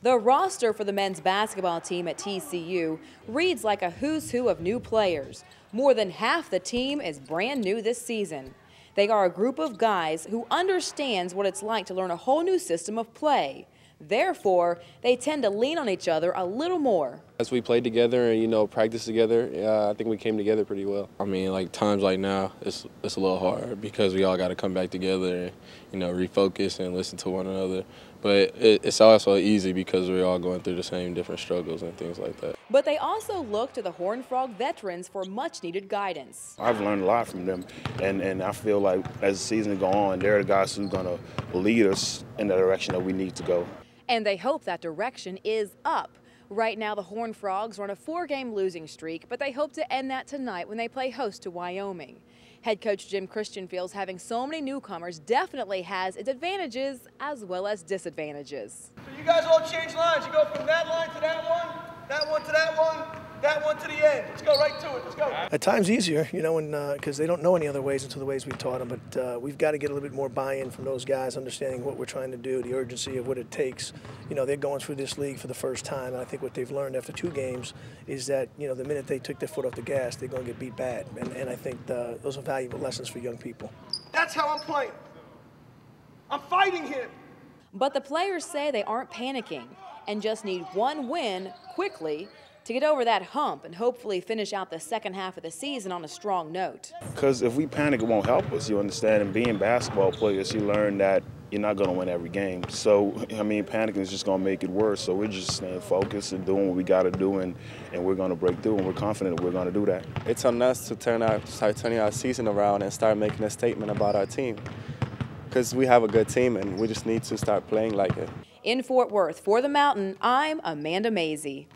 The roster for the men's basketball team at TCU reads like a who's who of new players. More than half the team is brand new this season. They are a group of guys who understands what it's like to learn a whole new system of play. Therefore, they tend to lean on each other a little more. As we played together and you know practice together, uh, I think we came together pretty well. I mean, like times like now, it's it's a little hard because we all got to come back together and you know refocus and listen to one another. But it, it's also easy because we're all going through the same different struggles and things like that. But they also look to the Horn Frog veterans for much needed guidance. I've learned a lot from them, and, and I feel like as the season goes on, they're the guys who are going to lead us in the direction that we need to go. And they hope that direction is up. Right now, the Horned Frogs are on a four game losing streak, but they hope to end that tonight when they play host to Wyoming. Head coach Jim Christian feels having so many newcomers definitely has its advantages as well as disadvantages. So you guys all change lines. You go from that line to that one, that one to that one, that one to the end. Let's go right to it. Let's go. At times easier, you know, because uh, they don't know any other ways until the ways we've taught them. But uh, we've got to get a little bit more buy-in from those guys, understanding what we're trying to do, the urgency of what it takes. You know, they're going through this league for the first time, and I think what they've learned after two games is that you know the minute they took their foot off the gas, they're going to get beat bad. And, and I think the, uh, those are valuable lessons for young people. That's how I'm playing. I'm fighting him. But the players say they aren't panicking and just need one win quickly to get over that hump and hopefully finish out the second half of the season on a strong note. Because if we panic, it won't help us. You understand? And being basketball players, you learn that you're not going to win every game. So, I mean, panicking is just going to make it worse. So we're just staying focused and doing what we got to do, and, and we're going to break through, and we're confident that we're going to do that. It's on us to turn our, start turning our season around and start making a statement about our team. Because we have a good team, and we just need to start playing like it. In Fort Worth, for the Mountain, I'm Amanda Mazey.